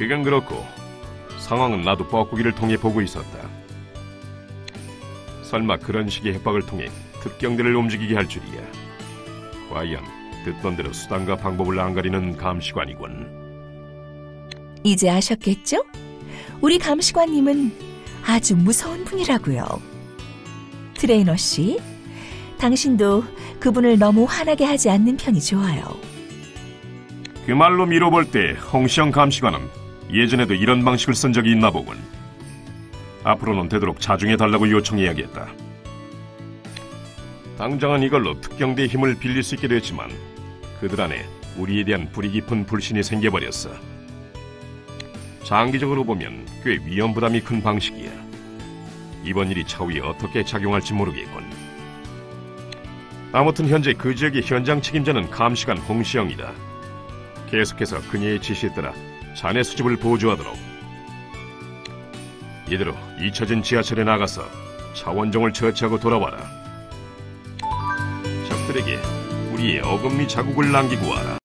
그건 그렇고 상황은 나도 뻐꾸기를 통해 보고 있었다. 설마 그런 식의 협박을 통해 특경대를 움직이게 할 줄이야. 과연 듣던 대로 수단과 방법을 안 가리는 감시관이군. 이제 아셨겠죠? 우리 감시관님은 아주 무서운 분이라고요. 트레이너 씨, 당신도 그분을 너무 화나게 하지 않는 편이 좋아요. 그 말로 미뤄볼 때 홍시영 감시관은 예전에도 이런 방식을 쓴 적이 있나 보군. 앞으로는 되도록 자중해 달라고 요청해야겠다. 당장은 이걸로 특경대의 힘을 빌릴 수 있게 됐지만 그들 안에 우리에 대한 불이 깊은 불신이 생겨버렸어. 장기적으로 보면 꽤 위험 부담이 큰 방식이야. 이번 일이 차후에 어떻게 작용할지 모르겠군. 아무튼 현재 그 지역의 현장 책임자는 감시관 홍시영이다. 계속해서 그녀의 지시에 따라 잔해 수집을 보조하도록. 이대로 잊혀진 지하철에 나가서 차원종을 처치하고 돌아와라. 적들에게 우리의 어금니 자국을 남기고 와라.